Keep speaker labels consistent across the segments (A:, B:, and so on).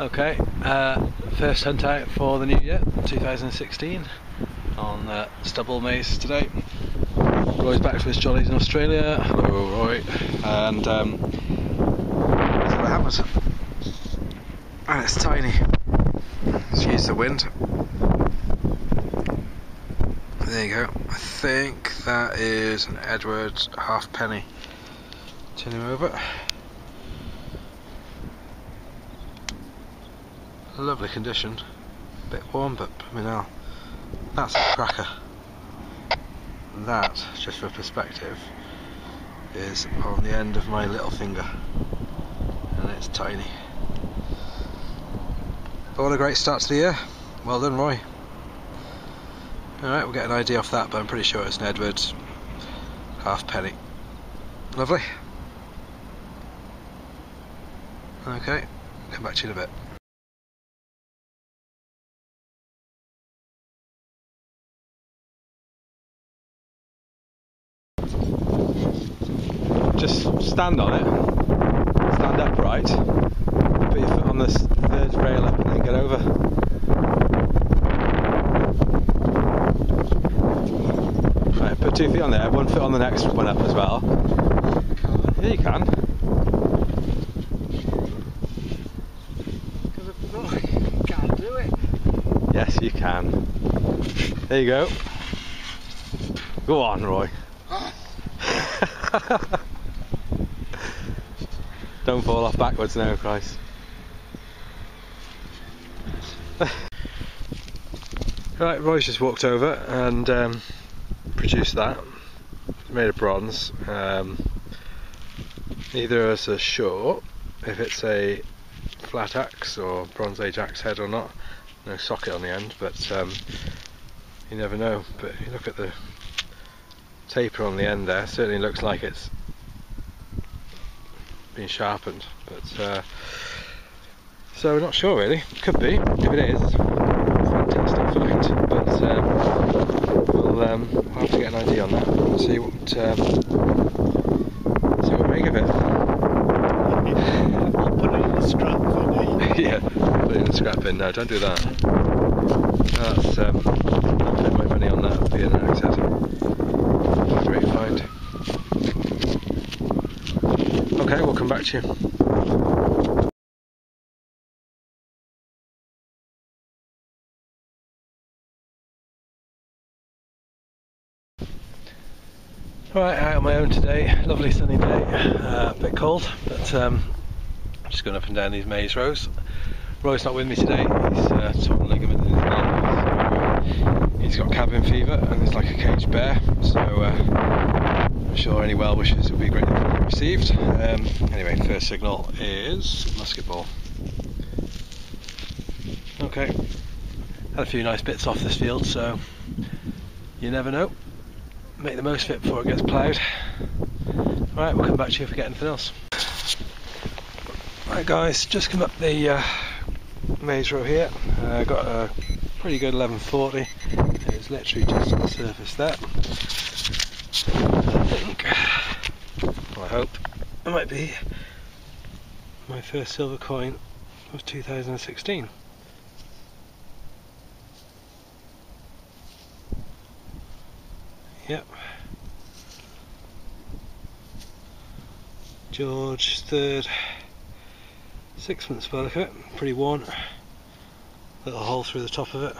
A: Okay, uh, first hunt out for the new year, 2016, on uh, Stubble Maize today. Roy's back to his jollies in Australia. Hello, Roy. And um, happens. And it's tiny. Let's the wind. There you go. I think that is an Edwards halfpenny. Turn him over. Lovely condition. A bit warm, but I mean, now that's a cracker. That, just for perspective, is on the end of my little finger, and it's tiny. But what a great start to the year. Well done, Roy. Alright, we'll get an idea off that, but I'm pretty sure it's an Edwards half penny. Lovely. Okay, come back to you in a bit. Stand on it, stand upright, put your foot on the third rail up and then get over. Right, put two feet on there, one foot on the next one up as well. Yeah, you can.
B: Can't do it.
A: Yes, you can. There you go. Go on, Roy. Don't fall off backwards now, Christ. right, Roy's just walked over and um, produced that. Made of bronze. Um, neither of us are sure if it's a flat axe or Bronze Age axe head or not. No socket on the end, but um, you never know. But you look at the taper on the end there, certainly looks like it's been sharpened, but uh, so not sure really. Could be. If it is, fantastic find. But um, we'll, um, we'll have to get an idea on that and see what um, see what we make of it.
B: I'll put it in the strap for me.
A: yeah, put it in the scrap bin. No, don't do that. That's um, I'll put my money on that being an access. What a great find. Okay, we'll come back to you. Right, out on my own today. Lovely sunny day. Uh, a bit cold, but um, just going up and down these maize rows. Roy's not with me today. He's uh, torn ligament in his knee. He's got cabin fever and it's like a caged bear. So uh, I'm sure any well wishes will be greatly received. Um, anyway, first signal is musket ball. Okay, had a few nice bits off this field, so you never know. Make the most of it before it gets ploughed. Right, we'll come back to you if we get anything else. Right, guys, just come up the uh, maize row here. Uh, got a pretty good 1140. Literally just on the surface there. I think, well, I hope, it might be my first silver coin of 2016. Yep. George third sixpence by the look of it, pretty worn. Little hole through the top of it.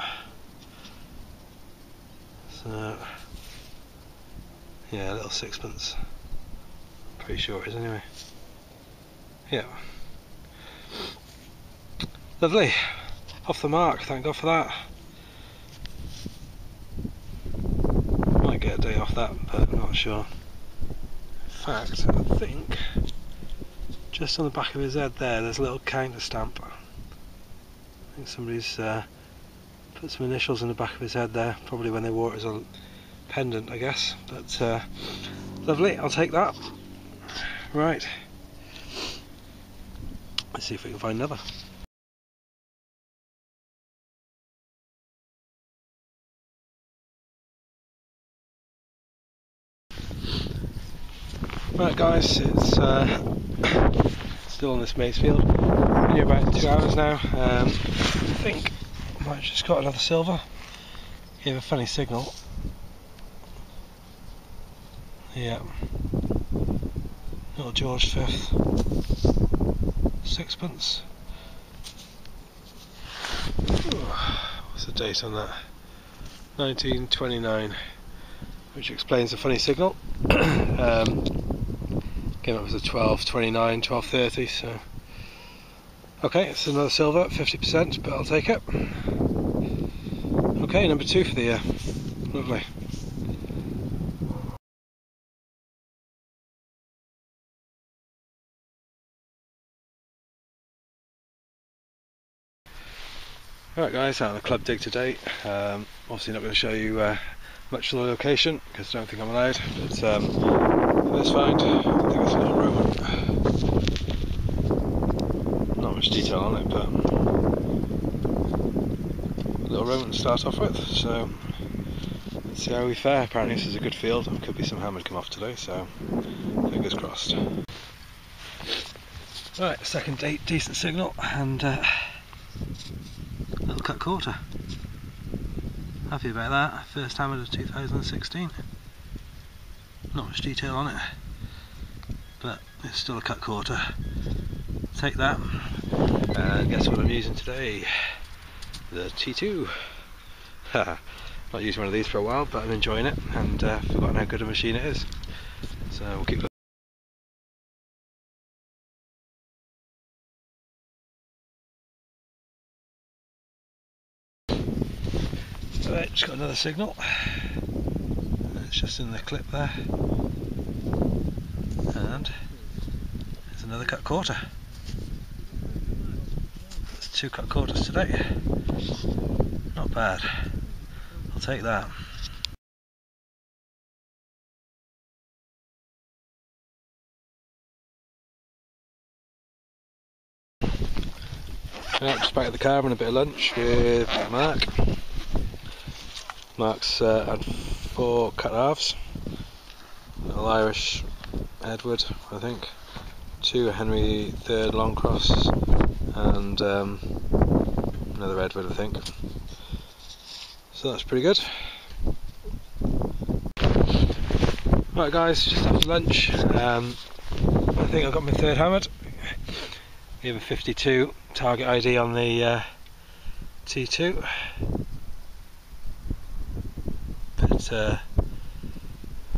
A: So yeah, a little sixpence. Pretty sure it is anyway. Yeah. Lovely. Off the mark, thank God for that. Might get a day off that, but I'm not sure. In fact, I think just on the back of his head there, there's a little counter stamp. I think somebody's uh, put some initials in the back of his head there, probably when they wore it as a pendant, I guess. But uh, lovely, I'll take that. Right. Let's see if we can find another. Right guys, it's uh, still on this Maysfield. Been here about two hours now. Um, I think Have just got another silver. Gave a funny signal. Yeah. Little George Fifth. Sixpence. What's the date on that? 1929, which explains the funny signal. um, came up with a 12.29, 12.30, so. Okay, it's another silver, 50%, but I'll take it. Okay, number two for the year. Lovely. Alright guys, out on the club dig today. Um, obviously not going to show you uh, much of the location because I don't think I'm allowed. But um, first find, I think it's a little Roman. Not much detail on it, but a little Roman to start off with. So let's see how we fare. Apparently this is a good field. Could be some hammered come off today, so fingers crossed. Right, second date, decent signal and. Uh, little cut quarter. Happy about that. First hammered of 2016. Not much detail on it, but it's still a cut quarter. Take that. And guess what I'm using today? The T2. Not used one of these for a while, but I'm enjoying it and uh, forgotten how good a machine it is. So we'll keep looking Right, just got another signal. It's just in the clip there. And there's another cut quarter. Two cut quarters today. Not bad. I'll take that. Just back at the car having a bit of lunch with Mark. Mark's uh, had four cut halves. Little Irish Edward, I think. Two Henry III long cross and um, another Edward, I think. So that's pretty good. Right, guys, just after lunch, um, I think I've got my third hammered. We have a 52 target ID on the uh, T2. Bit, uh,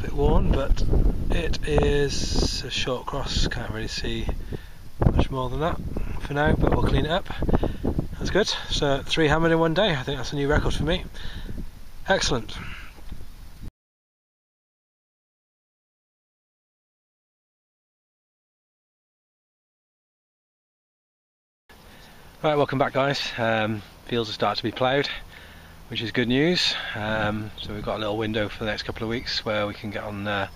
A: bit worn, but it is a short cross. Can't really see much more than that for now, but we'll clean it up. That's good. So three hammered in one day. I think that's a new record for me. Excellent. Right, welcome back guys. Um, fields are starting to be ploughed, which is good news. Um, so we've got a little window for the next couple of weeks where we can get on uh,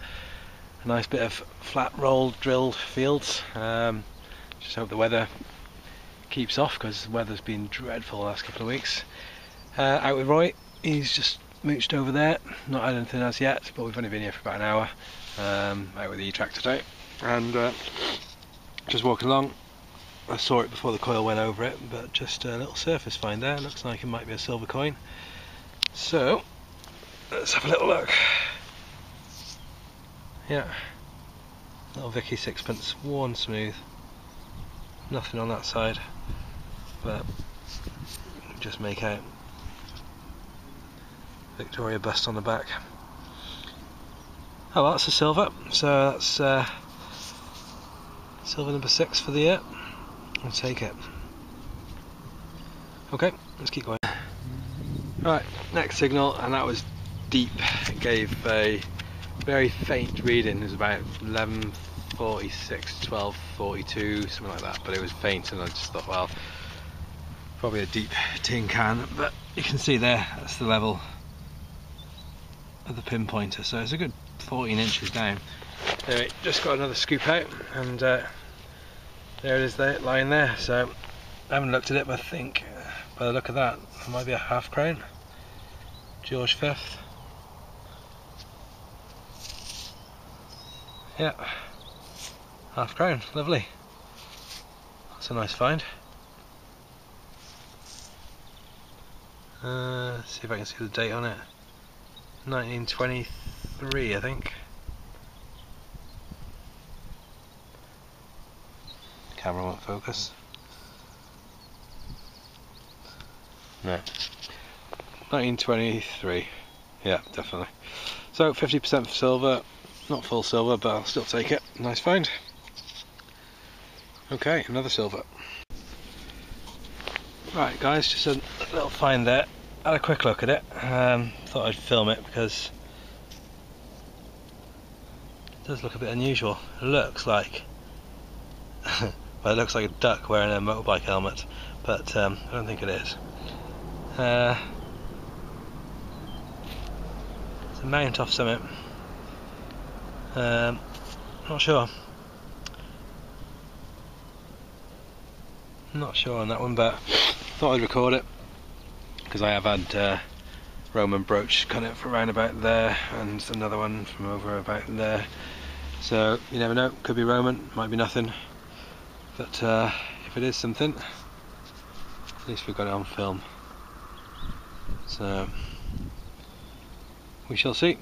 A: a nice bit of flat rolled drilled fields. Um, just hope the weather keeps off because the weather's been dreadful the last couple of weeks. Uh, out with Roy, he's just mooched over there, not had anything as yet, but we've only been here for about an hour. Um, out with the E-Trac today, and uh, just walking along. I saw it before the coil went over it, but just a little surface find there. Looks like it might be a silver coin. So let's have a little look. Yeah, little Vicky sixpence, worn smooth. Nothing on that side, but just make out Victoria bust on the back. Oh, that's a silver. So that's uh, silver number six for the year. I'll take it. Okay, let's keep going. Right, next signal, and that was deep. It gave a very faint reading. It was about 11:46, 12:42, something like that. But it was faint, and I just thought, well, probably a deep tin can. But you can see there, that's the level of the pinpointer. So it's a good 14 inches down. Anyway, just got another scoop out, and. Uh, there it is there lying there so I haven't looked at it but I think by the look of that it might be a half crown George Fifth yeah half crown lovely That's a nice find. Uh, see if I can see the date on it. 1923, I think. Camera won't focus. No. 1923. Yeah, definitely. So 50% for silver. Not full silver, but I'll still take it. Nice find. Okay, another silver. Right, guys, just a little find there. Had a quick look at it. Um, thought I'd film it because it does look a bit unusual. It looks like, well, it looks like a duck wearing a motorbike helmet, but um, I don't think it is. Uh, it's a mount off something. Um, not sure. Not sure on that one, but thought I'd record it because I have had uh, Roman brooch kind of around about there, and another one from over about there. So you never know, could be Roman, might be nothing. But uh, if it is something, at least we've got it on film. So we shall see.